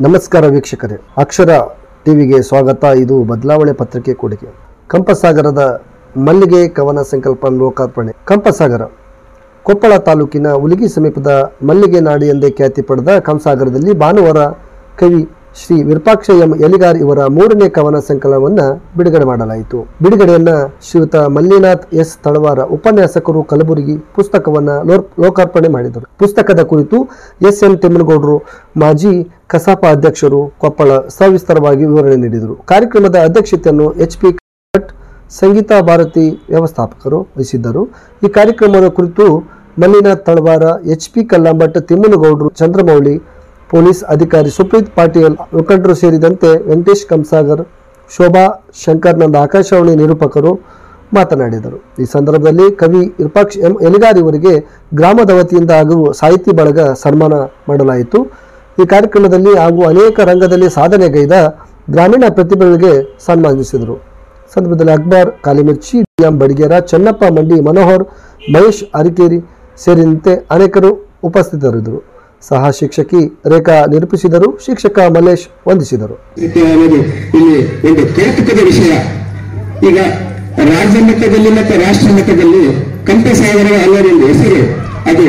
ನಮಸ್ಕಾರ ವೀಕ್ಷಕರೇ. ಅಕ್ಷರ ಟಿವಿಗೆ ಸ್ವಾಗತ. ಇದು ಬದಲಾವಣೆ ಪತ್ರಿಕೆ ಕೊಡುಗೆ. ಕಂಪಸಾಗರದ ಮಲ್ಲಿಗೆ ಕವನ ಸಂಕಲ್ಪ ಲೋಕಾರ್ಪಣೆ. ಕಂಪಸಾಗರ. ಕೊಪ್ಪಳ ತಾಲೂಕಿನ ಉಲಿಗಿ ಸಮೀಪದ ಮಲ್ಲಿಗೆ ನಾಡಿ ಎಂದೇ ಖ್ಯಾತಿ ಪಡೆದ ಕಂಸಾಗರದಲ್ಲಿ ಭಾನುವಾರ ಕವಿ ಶ್ರೀ ವಿರೂಪಾಕ್ಷ ಎಂ ಎಲಿಗಾರ್ ಇವರ ಮೂರನೇ ಕವನ ಸಂಕಲನವನ್ನು ಬಿಡುಗಡೆ ಮಾಡಲಾಯಿತು. ಬಿಡುಗಡೆಯನ್ನ ಶ್ರೀಯುತ ಮಲ್ಲಿನಾಥ್ ಎಸ್ ತಳವಾರ ಉಪನ್ಯಾಸಕರು ಕಲಬುರಗಿ ಪುಸ್ತಕವನ್ನ ಲೋಕಾರ್ಪಣೆ ಮಾಡಿದರು. ಪುಸ್ತಕದ ಕುರಿತು ಎಸ್ ಎನ್ ತಿಮ್ಮನಗೌಡರು, ಮಾಜಿ ಕಸಾಪ ಅಧ್ಯಕ್ಷರು ಕೊಪ್ಪಳ ಸವಿಸ್ತಾರವಾಗಿ ವಿವರಣೆ ನೀಡಿದರು. ಕಾರ್ಯಕ್ರಮದ ಅಧ್ಯಕ್ಷತೆಯನ್ನು ಎಚ್ ಪಿ ಭಟ್ ಸಂಗೀತ ಭಾರತಿ ವ್ಯವಸ್ಥಾಪಕರು ವಹಿಸಿದ್ದರು. ಈ ಕಾರ್ಯಕ್ರಮದ ಕುರಿತು ಮಲ್ಲಿನಾಥ್ ತಳವಾರ ಎಚ್ ಪಿ ಕಲ್ಲಂಬಟ್ ತಿಮ್ಮನಗೌಡರು ಚಂದ್ರಮೌಳಿ ಪೊಲೀಸ್ ಅಧಿಕಾರಿ ಸುಪ್ರೀತ್ ಪಾಟೀಲ್ ಮುಖಂಡರು ಸೇರಿದಂತೆ ವೆಂಕಟೇಶ್ ಕಂಸಾಗರ್ ಶೋಭಾ ಶಂಕರ್ನಂದ ಆಕಾಶವಾಣಿ ನಿರೂಪಕರು ಮಾತನಾಡಿದರು. ಈ ಸಂದರ್ಭದಲ್ಲಿ ಕವಿ ವಿರೂಪಾಕ್ಷ ಎಂ ಎಲಿಗಾರಿವರಿಗೆ ಗ್ರಾಮದ ವತಿಯಿಂದ ಹಾಗೂ ಸಾಹಿತಿ ಬಳಗ ಸನ್ಮಾನ ಮಾಡಲಾಯಿತು. ಈ ಕಾರ್ಯಕ್ರಮದಲ್ಲಿ ಹಾಗೂ ಅನೇಕ ರಂಗದಲ್ಲಿ ಸಾಧನೆಗೈದ ಗ್ರಾಮೀಣ ಪ್ರತಿಭೆಗಳಿಗೆ ಸನ್ಮಾನಿಸಿದರು. ಸಂದರ್ಭದಲ್ಲಿ ಅಕ್ಬರ್ ಕಾಲಿಮಿರ್ಚಿ ಡಿ ಎಂ ಬಡಿಗೇರ, ಚನ್ನಪ್ಪ ಮಂಡಿ, ಮನೋಹರ್, ಮಹೇಶ್ ಅರಿಕೇರಿ ಸೇರಿದಂತೆ ಅನೇಕರು ಉಪಸ್ಥಿತರಿದ್ದರು. ಸಹ ಶಿಕ್ಷಕಿ ರೇಖಾ ನಿರೂಪಿಸಿದರು ಶಿಕ್ಷಕ ಮಲ್ಲೇಶ್ ವಂದಿಸಿದರು. ಇಲ್ಲಿ ಒಂದು ಕೌತುಕದ ವಿಷಯ. ಈಗ ರಾಜ್ಯ ಮಟ್ಟದಲ್ಲಿ ಮತ್ತು ರಾಷ್ಟ್ರ ಮಟ್ಟದಲ್ಲಿ ಕಂಪಸಾಗರ ಅನ್ನೋದೊಂದು ಹೆಸರು ಅದು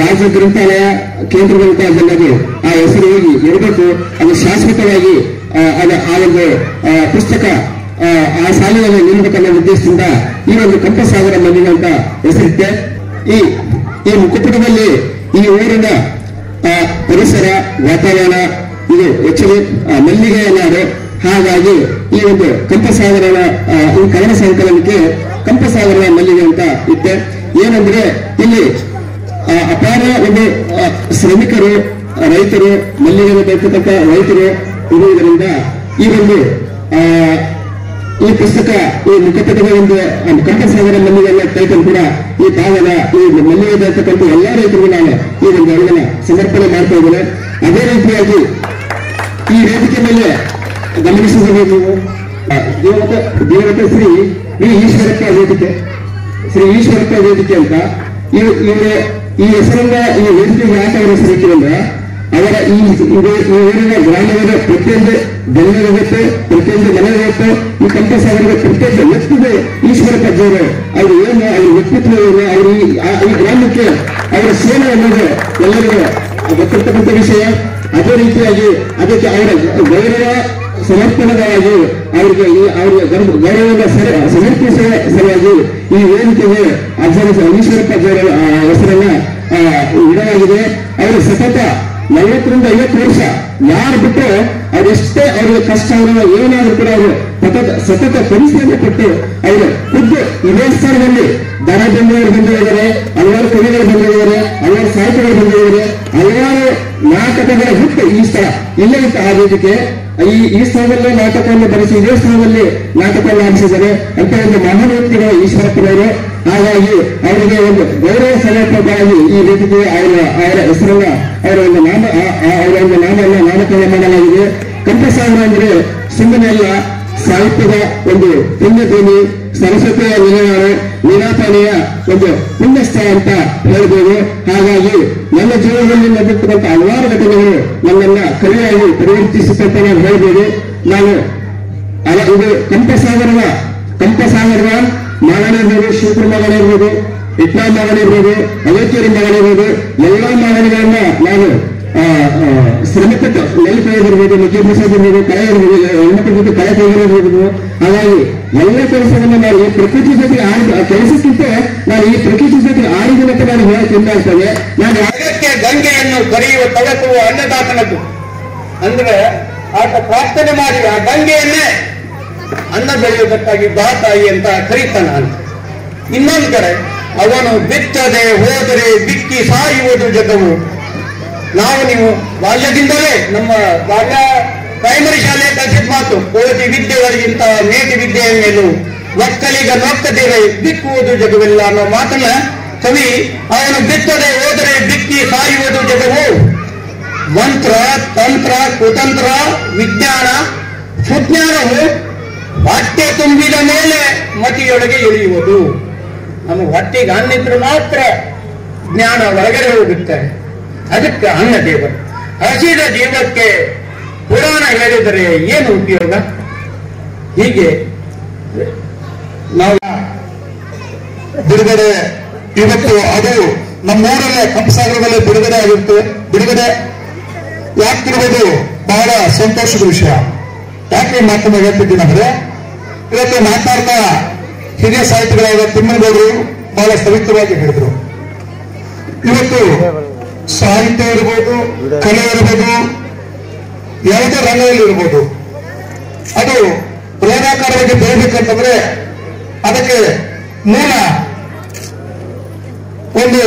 ರಾಜ್ಯ ಗ್ರಂಥಾಲಯ ಕೇಂದ್ರ ಗ್ರಂಥಾಲಯದಲ್ಲಿ ಆ ಹೆಸರು ಹೋಗಿ ಇರಬೇಕು. ಅದು ಶಾಶ್ವತವಾಗಿ ಆ, ಒಂದು ಪುಸ್ತಕ ಆ, ಸಾಲಿನಲ್ಲಿ ನಿಲ್ಲಬೇಕನ್ನೋ ಉದ್ದೇಶದಿಂದ ಈ ಒಂದು ಕಂಪಸಾಗರ ಮಲ್ಲಿಗೆ ಅಂತ ಹೆಸರಿತ್ತೆ. ಈ ಈ ಮುಖಪುಟದಲ್ಲಿ ಈ ಊರಿನ ಪರಿಸರ ವಾತಾವರಣ ಇದು ಆಕ್ಚುಲಿ ಮಲ್ಲಿಗೆಯ ನಾಡು. ಹಾಗಾಗಿ ಈ ಒಂದು ಕಂಪಸಾಗರನ ಆ, ಈ ಕನ್ನಡ ಸಂಕಲನಕ್ಕೆ ಕಂಪಸಾಗರ ಮಲ್ಲಿಗೆ ಅಂತ ಇತ್ತೆ. ಏನಂದ್ರೆ ಇಲ್ಲಿ ಅಪಾರ ಒಂದು ಶ್ರಮಿಕರು ರೈತರು ಮಲ್ಲಿಗೆ ಬೆಳೆತಕ್ಕಂಥ ರೈತರು ಇರುವುದರಿಂದ ಈ ಒಂದು ಆ, ಈ ಪುಸ್ತಕ, ಈ ಮುಖಪಟದ ಒಂದು ಕಂಠಸಾಗರ ಮಲ್ಲಿಗೆ ಅನ್ನೋ ಟೈಟಲ್ ಕೂಡ ಈ ಭಾಗದ ಈ ಮಲ್ಲಿಗೆ ಬೆಳೆತಕ್ಕಂಥ ಎಲ್ಲಾ ರೈತರಿಗೂ ನಾನು ಈ ಒಂದು ಅಳವನ್ನ ಸಮರ್ಪಣೆ ಮಾಡ್ತಾ ಇದ್ದೇನೆ. ಅದೇ ರೀತಿಯಾಗಿ ಈ ವೇದಿಕೆ ಮೇಲೆ ಗಮನಿಸಿದರೆ ನೀವು, ದೇವತ ದೇವತ ಶ್ರೀ ವಿ ಈಶ್ವರಪ್ಪ ವೇದಿಕೆ. ಶ್ರೀ ಈಶ್ವರಪ್ಪ ವೇದಿಕೆ ಅಂತ. ಇವ್- ಇವರು ಈ ಹೆಸರನ್ನ ಈ ವೇದಿಕೆಗೆ ಯಾಕೆ ಅವರ ಹೆಸರು ಅವರ ಈ ಊರಿನ ಗ್ರಾಮದ ಪ್ರತಿಯೊಂದು ಜನರಿರುತ್ತೆ ಪ್ರತಿಯೊಂದು ಜೊತೆ ಈ ಕಂಠಸಾಗರದ ಪ್ರತಿಯೊಂದು ವ್ಯಕ್ತಿಗೆ ಈಶ್ವರ ದೇವರು ಅವರು ಏನು ಅವ್ರ ವ್ಯಕ್ತಿತ್ವ ಏನು ಅವರು ಈ ಗ್ರಾಮಕ್ಕೆ ಅವರ ಸೇವೆ ಅನ್ನೋದು ಎಲ್ಲರಿಗೂ ಗೊತ್ತಿರ್ತಕ್ಕಂಥ ವಿಷಯ. ಅದೇ ರೀತಿಯಾಗಿ ಅದಕ್ಕೆ ಅವರ ಗೌರವ ಸಮರ್ಪಣೆಗಾಗಿ ಅವರಿಗೆ ಈ ಅವರಿಗೆ ಗೌರವ- ಗೌರವದ ಸಮರ್ಪಿಸುವ ಸಲುವಾಗಿ ಈ ವೇದಿಕೆಗೆ ಅಜ್ಜನ ಈಶ್ವರ ಆ, ಹೆಸರನ್ನ ಇಡಲಾಗಿದೆ. ಅವರು ಸತತ ನಲವತ್ತರಿಂದ ಐವತ್ತು ವರ್ಷ ಯಾರು ಬಿಟ್ಟರೆ ಅದೆಷ್ಟೇ ಅವ್ರಿಗೆ ಕಷ್ಟ ಇರೋ ಏನಾದ್ರೂ ಕೂಡ ಅವರು ಸತತ ಸತತ ಪರಿಶ್ರಮ ಪಟ್ಟು ಅವರು ಖುದ್ದು ಇದೇ ಸ್ಥಳದಲ್ಲಿ ದನ ಬಂದವರು ಬಂದಿದ್ದಾರೆ, ಹಲವಾರು ಕವಿಗಳು ಬಂದಿದ್ದಾರೆ, ಹಲವಾರು ಸಾಹಿತಿಗಳು ಬಂದಿದ್ದಾರೆ, ಹಲವಾರು ನಾಟಕಗಳ ಹುಟ್ಟು ಈ ಸ್ಥಳ. ಇಲ್ಲೇ ಇತ್ತು ಆ ವೇದಿಕೆ, ಈ ಈ ಸ್ಥಳದಲ್ಲೇ ನಾಟಕವನ್ನು ಬರೆಸಿ, ಇದೇ ಸ್ಥಳದಲ್ಲಿ ನಾಟಕವನ್ನು ಆರಿಸಿದ್ದಾರೆ ಅಂತ ಒಂದು ಮಹಾನ್ ವ್ಯಕ್ತಿಗಳು ಈಶ್ವರಪ್ಪನವರು ಹಾಗಾಗಿ ಅವರಿಗೆ ಒಂದು ಗೌರವ ಸಲಹೆ ಈ ವೇದಿಕೆ ಅವರ ಅವರ ಹೆಸರನ್ನ ಅವರ ಒಂದು ನಾಮ ಅವರ ಒಂದು ನಾಮವನ್ನು ನಾಮಕರಣ ಮಾಡಲಾಗಿದೆ ಕಂಠಸಾಗರ ಅಂದ್ರೆ ಸುಮ್ಮನೆ ಸಾಹಿತ್ಯದ ಒಂದು ಪುಣ್ಯಭೂಮಿ ಸರಸ್ವತಿಯ ನಿಲಯಾಣ ನಿರಾಪಣೆಯ ಒಂದು ಪುಣ್ಯಸ್ಥಳ ಅಂತ ಹೇಳ್ಬೋದು. ಹಾಗಾಗಿ ನನ್ನ ಜೀವನದಲ್ಲಿ ನಡೆದಿರ್ತಕ್ಕಂಥ ಹಲವಾರು ಘಟನೆಗಳು ನನ್ನನ್ನ ಕಲೆಯಾಗಿ ಪರಿವರ್ತಿಸುತ್ತಂತ ನಾನು ಹೇಳ್ಬೋದು. ನಾನು ಇದು ಕಂಠಸಾಗರದ ಕಂಪಸಾಗರದ ಮಗನಿರ್ಬೋದು ಶಿವಪುರ ಮಗನಿರ್ಬೋದು ಇಟ್ನಾಳ್ ಮಗನಿರ್ಬೋದು ಅಗತ್ಯರಿ ಮಗನಿರ್ಬೋದು ಎಲ್ಲಾ ಮಗನಿಗಳನ್ನ ನಾನು ಆ, ಆ, ಶ್ರಮಿಕ ಮುಖ್ಯ ನುಗ್ಗಿ ಬಿಡಿಸೋದಿರ್ಬೋದು ಕಳೆ ಇರ್ಬೋದು ಹೆಣ್ಮಕ್ಳ ಜೊತೆ ಕಳೆ ತೆಗೆದಿರ್ಬೋದು. ಹಾಗಾಗಿ ಎಲ್ಲ ಕೆಲಸವನ್ನು ನಾನು ಈ ಪ್ರಕೃತಿ ಜೊತೆ ಆಡಿ ಆ ಕೆಲಸಕ್ಕಿಂತ ನಾನು ಈ ಪ್ರಕೃತಿ ಜೊತೆ ಆಡಿದ ಅಂತ ನಾನು ಹೇಳಕ್ ಹಿಂದಾಗ್ತದೆ ನಾನು ಅಗತ್ಯ ಗಂಗೆಯನ್ನು ಕರೆಯುವ ತೊಡಕುವ ಅನ್ನದಾತನದ್ದು? ಅಂದ್ರೆ ಆತ ಪ್ರಾರ್ಥನೆ ಮಾಡಿ ಆ ಗಂಗೆಯನ್ನೇ ಅನ್ನ ಬೆಳೆಯುವುದಕ್ಕಾಗಿ ದಾತಾಯಿ ಅಂತ ಕರೀತಾನ ಅಂತ ಇನ್ನೊಂದು ಕಡೆ ಅವನು ಬಿತ್ತದೆ, ಹೋದರೆ, ಬಿಕ್ಕಿ ಸಾಯುವುದು ಜಗವು. ನಾವು ನೀವು ಬಾಲ್ಯದಿಂದಲೇ ನಮ್ಮ ಬಾಲ್ಯ ಪ್ರೈಮರಿ ಶಾಲೆ ಕಲಿಸಿದ ಮಾತು ಕೋಟಿ ವಿದ್ಯೆಗಳಿಗಿಂತ ನೇತಿ ವಿದ್ಯೆಯ ಮೇಲೂ ಒಕ್ಕಲಿಗ ನೊಕ್ಕದಿರೆ, ಬಿಕ್ಕುವುದು ಜಗವಿಲ್ಲ. ಅನ್ನೋ ಮಾತನ್ನ ಕವಿ, ಅವನು ಬಿತ್ತದೆ, ಹೋದರೆ, ಬಿಕ್ಕಿ ಸಾಯುವುದು ಜಗವು. ಮಂತ್ರ, ತಂತ್ರ, ಕುತಂತ್ರ, ವಿಜ್ಞಾನ, ಸುಜ್ಞಾನವು ಬಟ್ಟೆ ತುಂಬಿದ ಮೇಲೆ ಮತಿಯೊಳಗೆ ಇಳಿಯುವುದು. ನಮ್ಮ ಹೊಟ್ಟೆಗೆ ಅನ್ನಿದ್ರೆ ಮಾತ್ರ ಜ್ಞಾನ ಒಳಗಡೆ ಹೋಗುತ್ತೆ ಅದಕ್ಕೆ ಅನ್ನ ದೇವರು. ಹಸಿದ ಜೀವಕ್ಕೆ ಪುರಾಣ ಹೇಳಿದರೆ ಏನು ಉಪಯೋಗ? ಹೀಗೆ ನಾವು ಬಿಡುಗಡೆ ಇವತ್ತು ಅದು ನಮ್ಮೂರಲ್ಲೇ ಕಂಪಸಾಗರದಲ್ಲೇ ಬಿಡುಗಡೆ ಆಗಿರುತ್ತೆ. ಬಿಡುಗಡೆ ಯಾಕಿರುವುದು ಬಹಳ ಸಂತೋಷದ ವಿಷಯ. ಯಾಕೆ ಮಾತನ್ನ ಮಾತನ್ನು ಹೇಳ್ತಿದ್ದೀನಿ ಅಂದ್ರೆ, ಇವತ್ತು ಮಾತನಾಡ್ತಾ ಹಿರಿಯ ಸಾಹಿತ್ಯಗಳಾದ ತಿಮ್ಮನಗೌಡರು ಬಹಳ ಸವಿತ್ರವಾಗಿ ಹೇಳಿದ್ರು. ಇವತ್ತು ಸಾಹಿತ್ಯ ಇರ್ಬೋದು, ಕಲೆ ಇರ್ಬೋದು, ಯಾವುದೇ ರಂಗದಲ್ಲಿ ಇರ್ಬೋದು, ಅದು ಪ್ರೇರಣಾಕಾರವಾಗಿ ಬೆಳಬೇಕಂತಂದ್ರೆ ಅದಕ್ಕೆ ಮೂಲ ಒಂದು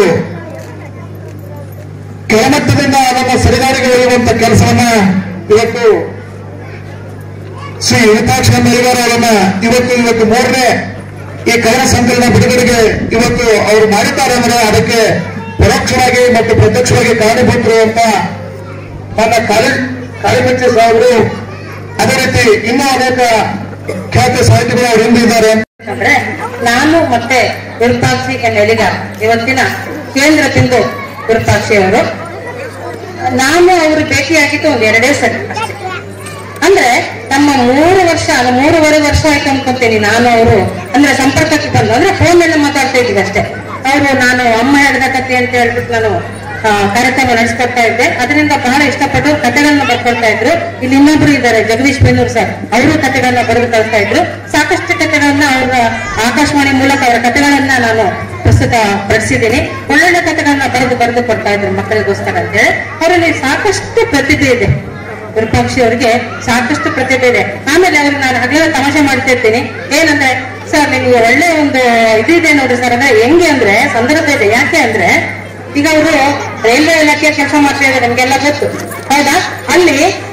ಕೆಳಮಟ್ಟದಿಂದ ನಮ್ಮ ಹೇಳುವಂತ ಕೆಲಸವನ್ನ ಇವತ್ತು ಶ್ರೀ ವಿರುಪಾಕ್ಷ ಮರಿಗಾರ ಅವರನ್ನ ಇವತ್ತು ಇವತ್ತು ಮೂರನೇ ಈ ಕನ್ನಡ ಸಂಕಲನ ಬಿಡುಗಡೆಗೆ ಇವತ್ತು ಅವರು ಮಾಡಿದ್ದಾರೆ ಅಂದ್ರೆ ಅದಕ್ಕೆ ಪರೋಕ್ಷವಾಗಿ ಮತ್ತು ಪ್ರತ್ಯಕ್ಷವಾಗಿ ಕಾರಣಭೂತರು ಅಂತ ನನ್ನ ಕಾಳಿ ಕಾಳಿಮಂಚಿ ಸಾಹೇಬರು ಅದೇ ರೀತಿ ಇನ್ನೂ ಅನೇಕ ಖ್ಯಾತ ಸಾಹಿತಿಗಳು ಅವರು ಹಿಂದಿದ್ದಾರೆ ಅಂದ್ರೆ ನಾನು ಮತ್ತೆ ವಿರೂಪಾಕ್ಷಿ ಎನ್ ಎಲಿಗಾರ್ ಇವತ್ತಿನ ಕೇಂದ್ರ ತಿಂದು ವಿರೂಪಾಕ್ಷಿ ಅವರು, ನಾನು ಅವರು ಭೇಟಿಯಾಗಿದ್ದು ಒಂದ್ ಎರಡೇ ಸರಿ ಅಂದ್ರೆ ನಮ್ಮ ಮೂರು ವರ್ಷ ಅಲ್ಲ ಮೂರುವರೆ ವರ್ಷ ಆಯ್ತು ಅನ್ಕೊಂತೀನಿ ನಾನು ಅವರು. ಅಂದ್ರೆ ಸಂಪರ್ಕಕ್ಕೆ ಬಂದು, ಅಂದ್ರೆ ಫೋನ್ ಎಲ್ಲ ಮಾತಾಡ್ತಾ ಇದ್ದೀವಿ ಅಷ್ಟೇ. ಅವರು ನಾನು ಅಮ್ಮ ಹೇಳಿದ ಕಥೆ ಅಂತ ಹೇಳ್ಬಿಟ್ಟು ನಾನು ಕಾರ್ಯಕ್ರಮ ನಡೆಸ್ಕೊಡ್ತಾ ಇದ್ದೆ. ಅದರಿಂದ ಬಹಳ ಇಷ್ಟಪಟ್ಟು ಕಥೆಗಳನ್ನ ಬರ್ಕೊಳ್ತಾ ಇದ್ರು. ಇಲ್ಲಿ ಇನ್ನೊಬ್ರು ಇದ್ದಾರೆ, ಜಗದೀಶ್ ಬೆನ್ನೂರ್ ಸರ್. ಅವರು ಕಥೆಗಳನ್ನ ಬರೆದು ಕಳಿಸ್ತಾ ಇದ್ರು. ಸಾಕಷ್ಟು ಕತೆಗಳನ್ನ ಅವರ ಆಕಾಶವಾಣಿ ಮೂಲಕ ಅವರ ಕಥೆಗಳನ್ನ ನಾನು ಪ್ರಸ್ತುತ ಪಡಿಸಿದ್ದೀನಿ ಒಳ್ಳೊಳ್ಳೆ ಕಥೆಗಳನ್ನ ಬರೆದು ಬರೆದು ಕೊಡ್ತಾ ಇದ್ರು ಮಕ್ಕಳಿಗೋಸ್ಕರ ಅಂತೇಳಿ ಅವರಲ್ಲಿ ಸಾಕಷ್ಟು ಪ್ರತಿಭೆ ಇದೆ. ವಿರೂಪಾಕ್ಷಿ ಅವರಿಗೆ ಸಾಕಷ್ಟು ಪ್ರತಿಭೆ ಇದೆ. ಆಮೇಲೆ ಅವ್ರು ನಾನು ಹಗಲ ತಮಾಷೆ ಮಾಡ್ತಾ ಇರ್ತೀನಿ. ಏನಂದ್ರೆ, ಸರ್, ನಿಮ್ಗೆ ಒಳ್ಳೆ ಒಂದು ಇದಿದೆ ನೋಡ್ರಿ ಸರ್. ಅಂದ್ರೆ ಹೆಂಗೆ ಅಂದ್ರೆ ಸಂದರ್ಭ ಇದೆ. ಯಾಕೆ ಅಂದ್ರೆ, ಈಗ ಅವರು ರೈಲ್ವೆ ಇಲಾಖೆ ಕೆಲಸ ಮಾಡ್ತಾ ಇದ್ದಾರೆ, ನಮ್ಗೆಲ್ಲ ಗೊತ್ತು. ಹೌದಾ? ಅಲ್ಲಿ